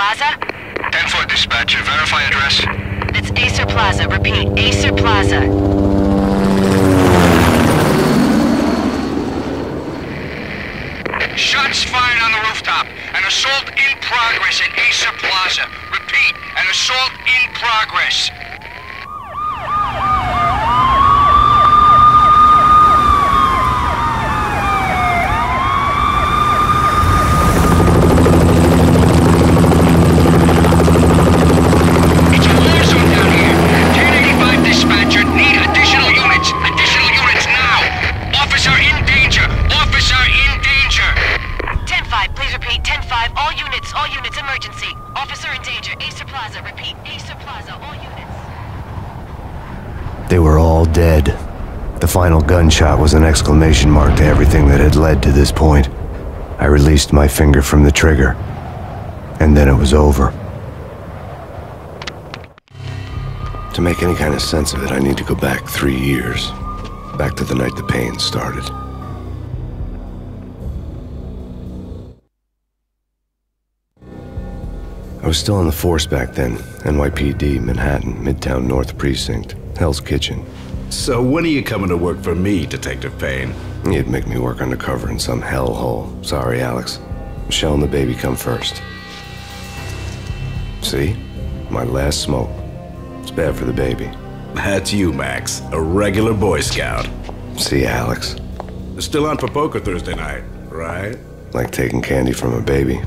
Plaza? 10-4 dispatcher, verify address. It's Aesir Plaza. Repeat, Aesir Plaza. Shots fired on the rooftop. An assault in progress at Aesir Plaza. Repeat, an assault in progress. It's a war zone down here. 1085 dispatcher, need additional units. Additional units now. Officer in danger. Officer in danger. 10-5, please repeat. 10-5, all units, all units, emergency. Officer in danger. Aesir Plaza. Repeat, Aesir Plaza, all units. They were all dead. The final gunshot was an exclamation mark to everything that had led to this point. I released my finger from the trigger. And then it was over. To make any kind of sense of it, I need to go back three years. Back to the night the pain started. I was still on the force back then. NYPD, Manhattan, Midtown North Precinct, Hell's Kitchen. So when are you coming to work for me, Detective Payne? You'd make me work undercover in some hellhole. Sorry, Alex. Michelle and the baby come first. See? My last smoke. It's bad for the baby. That's you, Max. A regular Boy Scout. See, Alex. Still on for poker Thursday night, right? Like taking candy from a baby.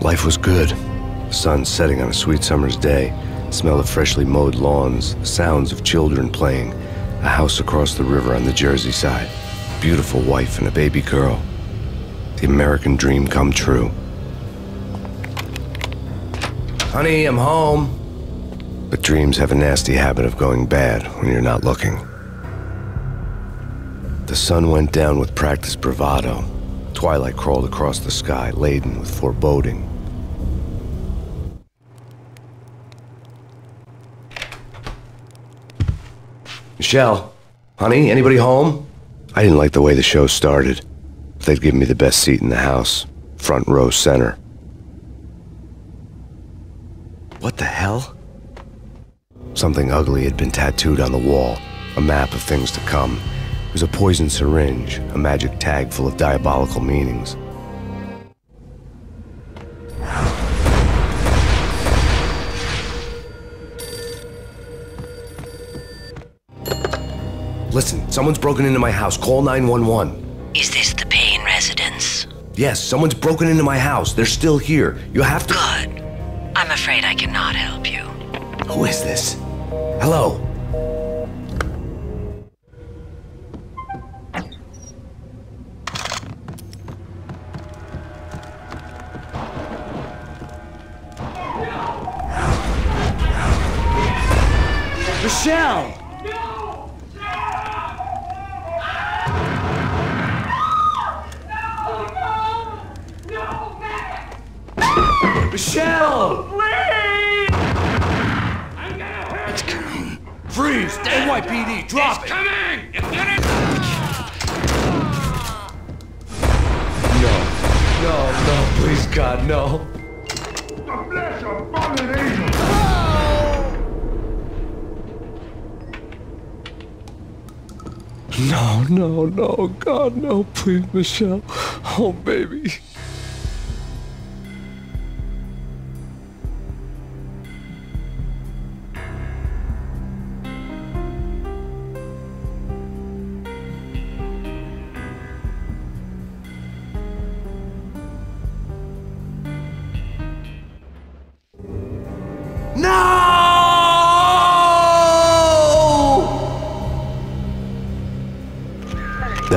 Life was good. The sun setting on a sweet summer's day. Smell of freshly mowed lawns. Sounds of children playing. A house across the river on the Jersey side. Beautiful wife and a baby girl. The American dream come true. Honey, I'm home. But dreams have a nasty habit of going bad when you're not looking. The sun went down with practiced bravado. Twilight crawled across the sky, laden with foreboding. Michelle, honey, anybody home? I didn't like the way the show started. They'd give me the best seat in the house, front row center. What the hell? Something ugly had been tattooed on the wall, a map of things to come. It was a poison syringe, a magic tag full of diabolical meanings. Listen, someone's broken into my house. Call 911. Is this the Payne residence? Yes, someone's broken into my house. They're still here. You have to. Good. I'm afraid I cannot help you. Who is this? Hello? Michelle! It's coming. Freeze! NYPD, drop It's it! coming! You get it? No. No, no, please, God, no. No, no, no, God, no, please, Michelle. Oh, baby.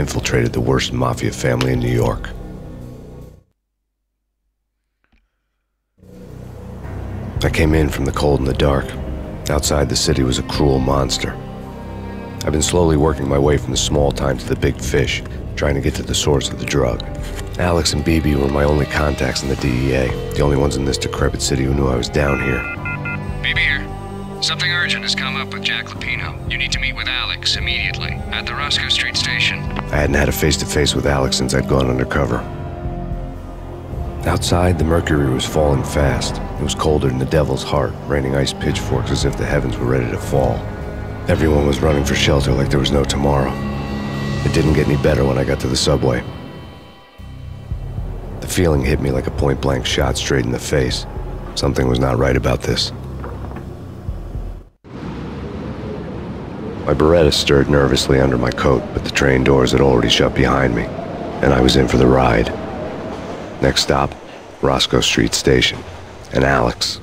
infiltrated the worst mafia family in New York. I came in from the cold and the dark. Outside the city was a cruel monster. I've been slowly working my way from the small time to the big fish, trying to get to the source of the drug. Alex and BB were my only contacts in the DEA, the only ones in this decrepit city who knew I was down here. BB here. Something urgent has come up with Jack Lupino. You need to meet with Alex immediately at the Roscoe Street station. I hadn't had a face to face with Alex since I'd gone undercover. Outside, the mercury was falling fast. It was colder than the devil's heart, raining ice pitchforks as if the heavens were ready to fall. Everyone was running for shelter like there was no tomorrow. It didn't get any better when I got to the subway. The feeling hit me like a point blank shot straight in the face. Something was not right about this. My Beretta stirred nervously under my coat, but the train doors had already shut behind me, and I was in for the ride. Next stop, Roscoe Street Station, and Alex.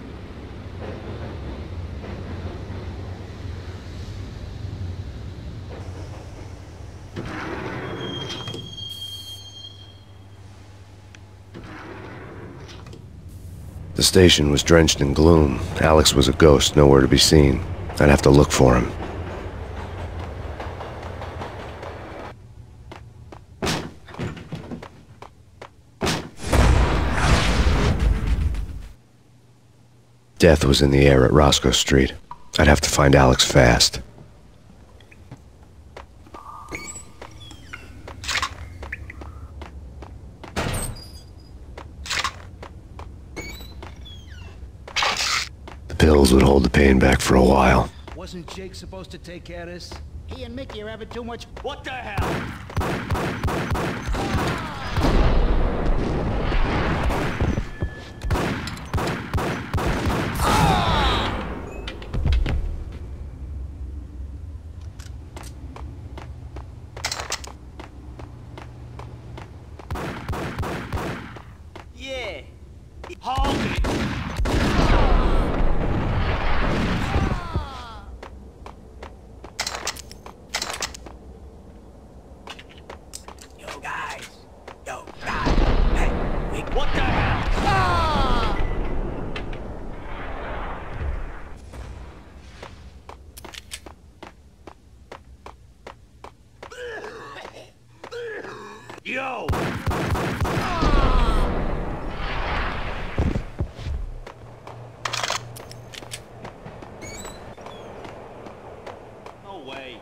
The station was drenched in gloom. Alex was a ghost, nowhere to be seen. I'd have to look for him. Death was in the air at Roscoe Street. I'd have to find Alex fast. The pills would hold the pain back for a while. Wasn't Jake supposed to take care of this? He and Mickey are having too much. What the hell? Yeah. Hold it. Yo, guys. Yo, guys. Hey, we What the hell? Yo! No way.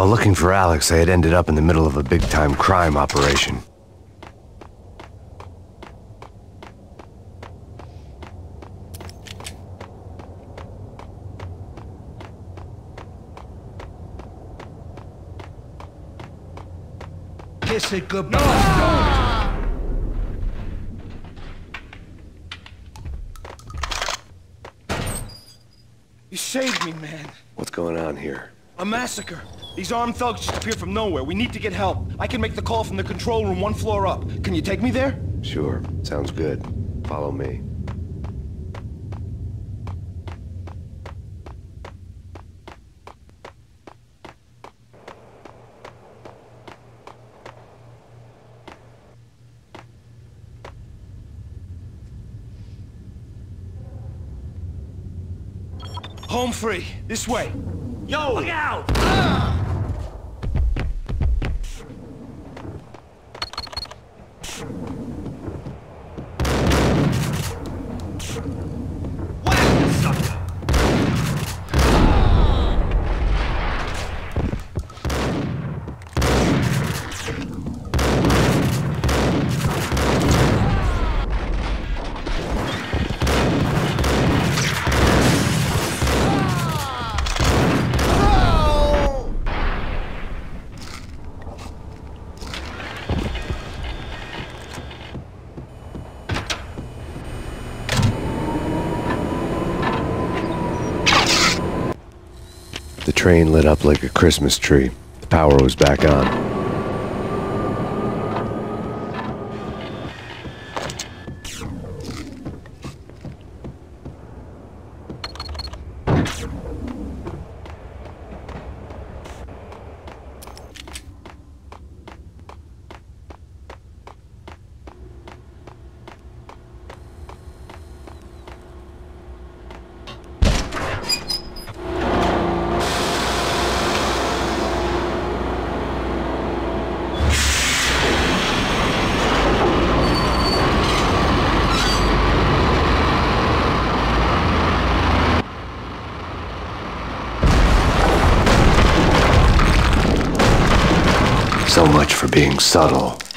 While looking for Alex, I had ended up in the middle of a big time crime operation. Kiss it goodbye. You saved me, man. What's going on here? A massacre. These armed thugs just appeared from nowhere. We need to get help. I can make the call from the control room one floor up. Can you take me there? Sure, sounds good. Follow me. Home free. This way. Yo! Look out! Whack, train lit up like a Christmas tree. The power was back on. So much for being subtle.